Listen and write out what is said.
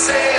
say